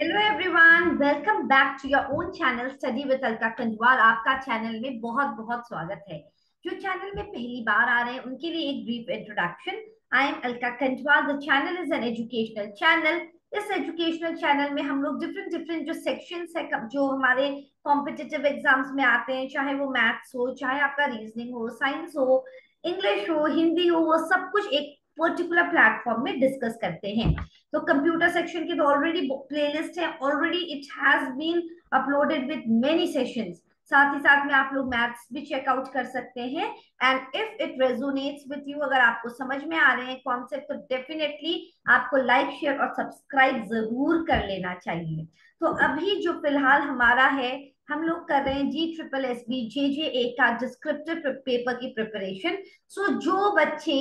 Hello everyone welcome back to your own channel study with Alka Kanjwal आपका channel में बहुत बहुत स्वागत है। जो चैनल में पहली बार आ रहे हैं, उनके लिए एक brief introduction I am Alka Kanjwal the channel is an educational channel इस एजुकेशनल चैनल में हम लोग डिफरेंट डिफरेंट जो सेक्शन है जो हमारे कॉम्पिटिटिव एग्ज़ाम्स में आते हैं, चाहे वो मैथ्स हो, चाहे आपका रीजनिंग हो साइंस हो इंग्लिश हो हिंदी हो, वो सब कुछ एक पर्टिकुलर प्लेटफॉर्म में डिस्कस करते हैं। तो कंप्यूटर सेक्शन की तो ऑलरेडी प्लेलिस्ट है already it has been uploaded with many sessions साथ ही साथ में आप लोग मैथ्स भी चेकआउट कर सकते हैं। And if it resonates with you अगर आपको समझ में आ रहे हैं कॉन्सेप्ट तो डेफिनेटली आपको लाइक शेयर और सब्सक्राइब ज़रूर कर लेना चाहिए। तो अभी जो फ़िलहाल हमारा है हम लोग कर रहे हैं G triple S B J J A का डिस्क्रिप्टिव पेपर की प्रिपरेशन सो so, जो बच्चे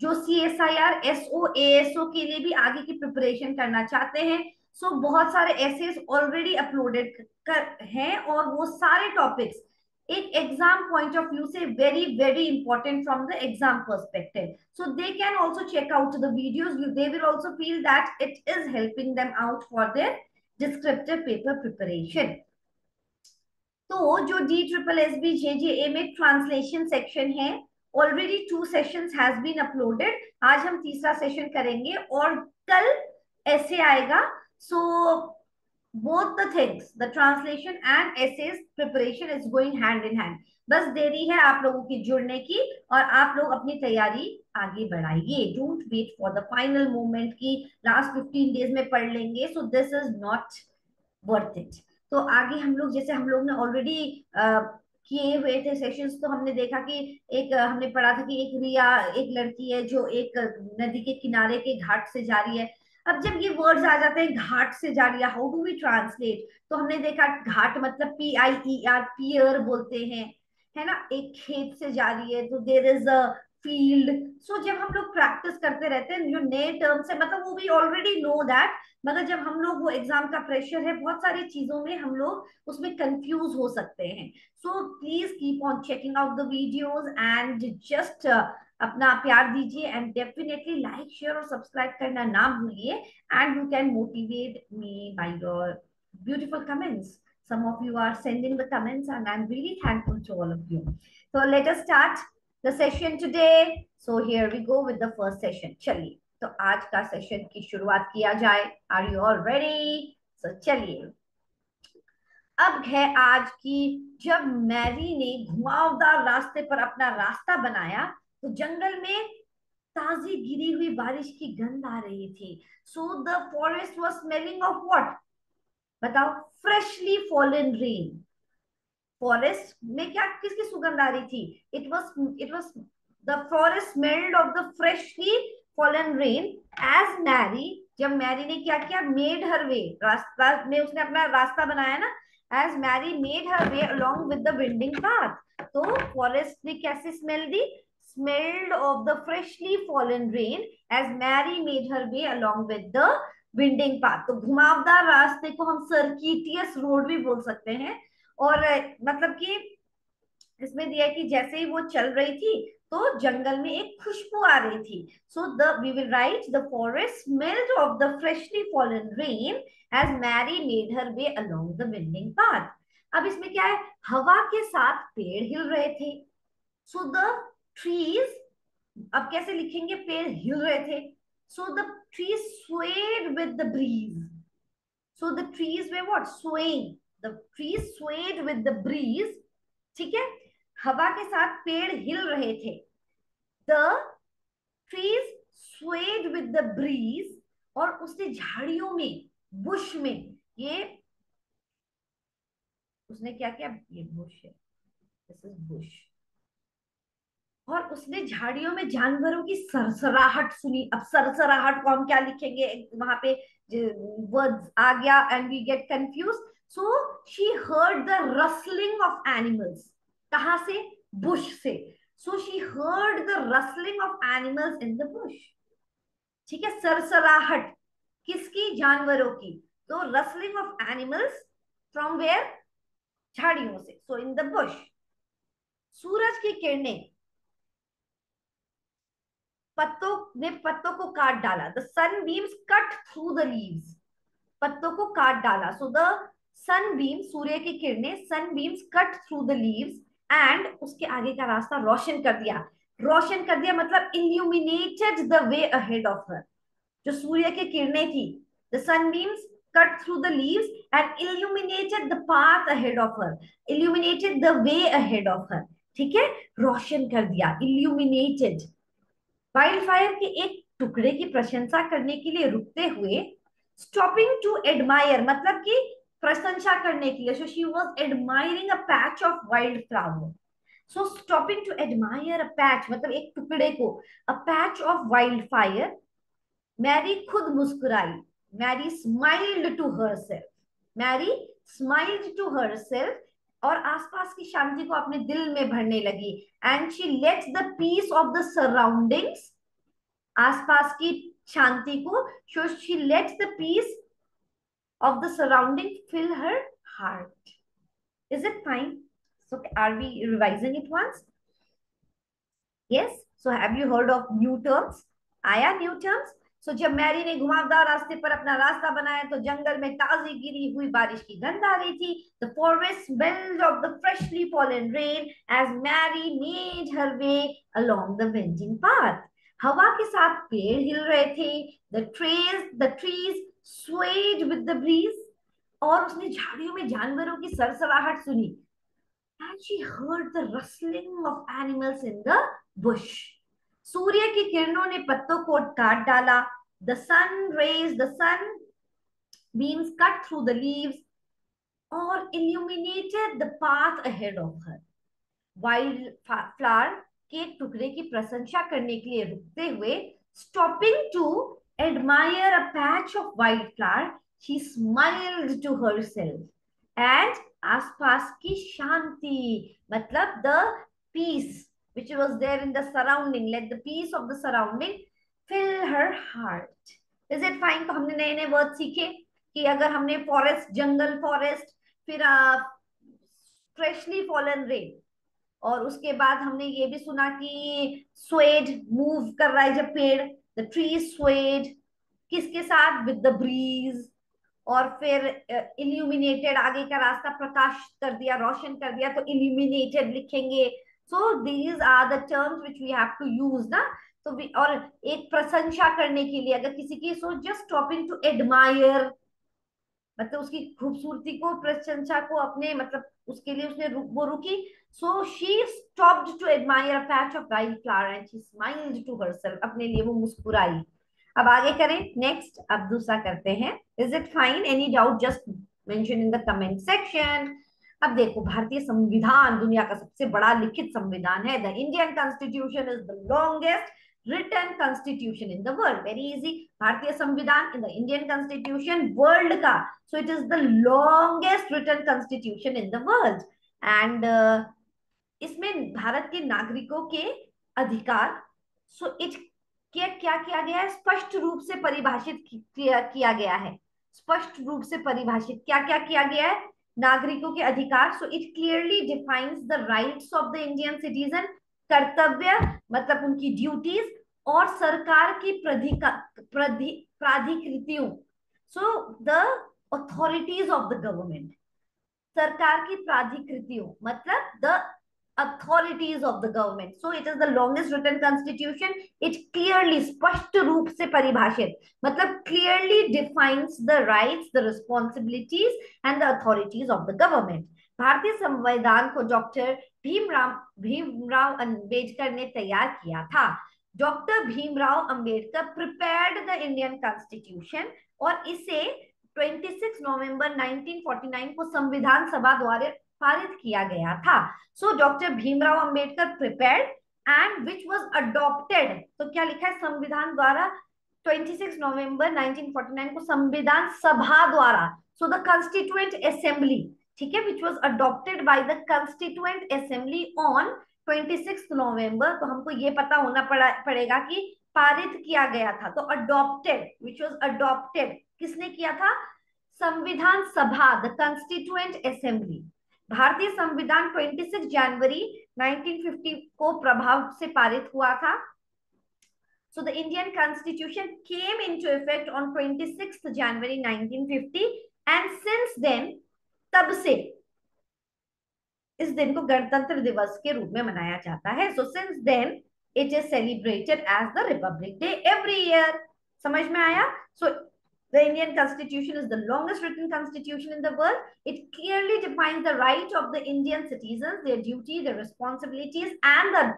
जो C S I R S O A S O के लिए भी आगे की प्रिपरेशन करना चाहते हैं। सो so, बहुत सारे एसेस ऑलरेडी अपलोडेड कर हैं और वो सारे टॉपिक्स एक एग्ज़ाम पॉइंट ऑफ़ व्यू से very very important from the exam perspective so they can also check out the videos they will also feel that it is helping them out for their descriptive paper preparation तो जो D triple S B J J A में translation section है already two sessions has been uploaded आज हम तीसरा session करेंगे और कल ऐसे आएगा। So both the things the translation and essays preparation is going hand in hand बस देरी है आप लोगों की जुड़ने की और आप लोग अपनी तैयारी आगे बढ़ाइए। Don't wait for the final moment की लास्ट फिफ्टीन डेज़ में पढ़ लेंगे। So this is not worth it तो आगे हम लोग, जैसे हम लोग ने ऑलरेडी किए हुए थे सेशंस तो हमने देखा कि एक, हमने पढ़ा था कि एक रिया, एक लड़की है जो एक नदी के किनारे के घाट से जा रही है। अब जब ये वर्ड्स आ जाते हैं, घाट से जा रही है हाउ डू वी ट्रांसलेट तो हमने देखा घाट मतलब पी आई ई आर पियर बोलते हैं, है ना? एक खेत से जा रही है तो देर इज़ अ फ़ील्ड सो जब हम लोग प्रैक्टिस करते रहते हैं, जो नए टर्म्स है मतलब वो भी ऑलरेडी नो दैट मगर जब हम लोग वो एग्ज़ाम का प्रेशर है, बहुत सारी चीज़ों में हम लोग उसमें कंफ्यूज हो सकते हैं। So please keep on checking out the videos and just अपना प्यार दीजिए एंड डेफिनेटली लाइक शेयर और सब्सक्राइब करना ना भूलिए। And you can motivate me by your beautiful comments some of you are sending the comments and i'm really thankful to all of you. So, let us start. The session today, so here we go with the first session. chaliye तो आज का session की शुरुआत किया जाए। Are you all ready so चलिए। अब है आज की, जब मैरी ने घुमावदार रास्ते पर अपना रास्ता बनाया तो जंगल में ताजी गिरी हुई बारिश की गंध आ रही थी। So the forest was smelling of what बताओ फ्रेशली फॉलन रेन फॉरेस्ट में क्या, किसकी सुगंध आ रही थी? It was it was the forest smelled of the freshly fallen rain as Mary जब मैरी ने क्या किया? मेड हर वे रास्ता में उसने अपना रास्ता बनाया ना? As Mary made her way along with the winding path तो फॉरेस्ट ने कैसे smell the? Smelled of the freshly fallen rain as Mary made her way along with the winding path तो घुमावदार रास्ते को हम सर्किटियस रोड भी बोल सकते हैं। और मतलब कि इसमें दिया कि जैसे ही वो चल रही थी तो जंगल में एक खुशबू आ रही थी। So the we will write the forest smelled of the freshly fallen rain as Mary made her way along the winding path अब इसमें क्या है? हवा के साथ पेड़ हिल रहे थे। सो द ट्रीज अब कैसे लिखेंगे? पेड़ हिल रहे थे। So the trees swayed with the breeze so the trees way what swaying the trees swayed with the breeze ठीक है? हवा के साथ पेड़ हिल रहे थे। The trees swayed with the breeze और उसने झाड़ियों में बुश में, ये उसने क्या किया? ये बुश है। दिस इज़ बुश और उसने झाड़ियों में जानवरों की सरसराहट सुनी। अब सरसराहट को हम क्या लिखेंगे? वहाँ पे वर्ड्स आ गया and we get confuse so she heard the rustling of animals कहा से? बुश से. So she heard the rustling of animals in the bush ठीक है? सरसराहट किसकी? जानवरों की. तो rustling of animals from where झाड़ियों से. सो इन द बुश सूरज की किरणें. पत्तों ने पत्तों को काट डाला. The sun beams cut through the leaves पत्तों को काट डाला. सो द सन बीम सूर्य की किरणें sun beams cut through the leaves and उसके आगे का रास्ता रोशन कर दिया। रोशन कर दिया मतलब illuminated the way ahead of her जो सूर्य की किरणें थी the sun beams cut through the leaves and illuminated the path ahead of her illuminated the way ahead of her ठीक है? रोशन कर दिया। Illuminated वाइल्ड फायर के एक टुकड़े की प्रशंसा करने के लिए रुकते हुए स्टॉपिंग टू एडमायर मतलब कि प्रशंसा करने के लिए। So she was admiring a patch of wild flower so stopping to admire a patch मतलब एक टुकड़े को a patch of wild fire Mary खुद मुस्कुराई। Mary smiled to herself Mary smiled to herself और आसपास की शांति को अपने दिल में भरने लगी। And she lets the peace of the surroundings आसपास की शांति को so she lets the peace of the surrounding fill her heart. Is it fine? So are we revising it once? Yes. So have you heard of new terms? आया new terms? So जब Mary ने घुमावदार रास्ते पर अपना रास्ता बनाया तो जंगल में ताजी गिरी हुई बारिश की गंध आ रही थी The forest smelled of the freshly fallen rain as Mary made her way along the winding path. हवा के साथ पेड़ हिल रहे थे The trees, the trees swayed with the breeze और उसने झाड़ियों में जानवरों की सरसराहट सुनी and she heard the rustling of animals in the bush सूर्य की किरणों ने पत्तों को काट डाला the sun rays the sun beams cut through the leaves or illuminated the path ahead of her wild flower के टुकड़े की प्रशंसा करने के लिए रुकते हुए stopping to admire a patch of white flower she smiled to herself and आसपास की शांति मतलब the peace which was there in the surrounding let the peace of the surrounding fill her heart is it fine तो हमने नए नए word सीखे कि अगर हमने फॉरेस्ट जंगल फॉरेस्ट फिर फ्रेशली फॉलन रेन और उसके बाद हमने ये भी सुना कि स्वेड मूव कर रहा है जब पेड़ द ट्री स्वेड किसके साथ? विद द ब्रीज और फिर इल्यूमिनेटेड आगे का रास्ता प्रकाश कर दिया, रोशन कर दिया तो इल्यूमिनेटेड लिखेंगे। So these are the terms which we have to use ना। तो भी, और एक प्रशंसा करने के लिए, अगर किसी की so just stopping to admire मतलब उसकी खूबसूरती को, प्रशंसा को अपने मतलब उसके लिए उसने वो रुकी so she stopped to admire a patch of wild flower and she smiled to herself अपने लिए वो मुस्कुराई अब आगे करें नेक्स्ट अब दूसरा करते हैं is it fine any doubt just mention in the comment section अब देखो भारतीय संविधान दुनिया का सबसे बड़ा लिखित संविधान है the Indian constitution is the longest written constitution in the world very easy भारतीय संविधान in the Indian constitution world का so it is the longest written constitution in the world and इसमें भारत के नागरिकों के अधिकार सो इट क्या क्या किया गया है? स्पष्ट रूप से परिभाषित किया, किया गया है। स्पष्ट रूप से परिभाषित क्या क्या किया गया है? नागरिकों के अधिकार so it clearly defines the rights of the Indian citizen कर्तव्य मतलब उनकी ड्यूटीज़ और सरकार की प्राधिकृतियों so the authorities of the government सरकार की प्राधिकृतियों मतलब the authorities of the government so it is the longest written constitution it clearly स्पष्ट रूप से परिभाषित मतलब clearly defines the rights the responsibilities and the authorities of the government भारतीय संविधान को डॉक्टर भीमराव भीमराव अंबेडकर ने तैयार किया था doctor Bhimrao Ambedkar prepared the Indian constitution और इसे 26 नवंबर 1949 को संविधान सभा द्वारा पारित किया गया था। So doctor Bhimrao Ambedkar prepared and which was adopted तो क्या लिखा है? संविधान द्वारा 26 नवंबर 1949 को संविधान सभा द्वारा। सो द कॉन्स्टिट्यूएंट असेंबली ठीक है? Which was adopted by the constituent assembly on 26 November. तो हमको ये पता होना पड़ा, पड़ेगा कि पारित किया गया था। तो अडोप्टेड विच वॉज़ अडोप्टेड किसने किया था? संविधान सभा द कंस्टिट्यूएंट असेंबली भारतीय संविधान 26 जनवरी 1950 को प्रभाव से पारित हुआ था। So, the Indian Constitution came into effect on 26th January 1950 and since then, तब से इस दिन को गणतंत्र दिवस के रूप में मनाया जाता है। So since then it is celebrated as the republic day every year समझ में आया? So The Indian Constitution is the longest written constitution in the world. It clearly defines the right of the Indian citizens, their duty, their responsibilities, and the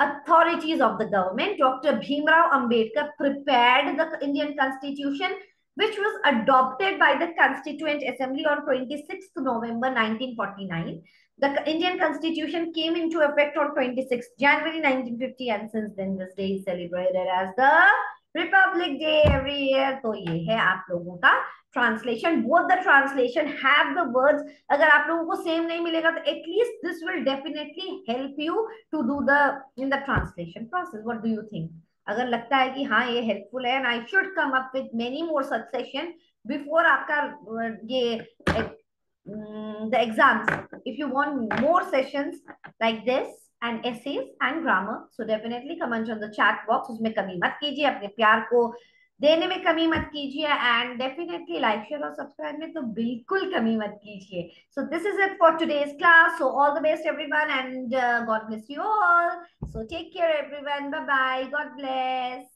authorities of the government. Dr. Bhimrao Ambedkar prepared the Indian Constitution, which was adopted by the Constituent Assembly on 26th November 1949. The Indian Constitution came into effect on 26th January 1950 and since then this day is celebrated as the republic day every year तो ये है आप लोगों का translation both the translation have the words अगर आप लोगों को सेम नहीं मिलेगा तो at least this will definitely help you to do the in the translation process what do you think अगर लगता है कि हाँ ये हेल्पफुल है and I should come up with many more sessions before आपका ये the exams if you want more sessions like this this essays and grammar so definitely definitely on the chat box उसमें कमी मत कीजिए, अपने प्यार को देने में कमी मत कीजिए एंड डेफिनेटली लाइक शेयर और सब्सक्राइब में तो बिल्कुल कमी मत कीजिए। So this is it for today's class so all the best everyone and God bless you all so take care everyone bye bye God bless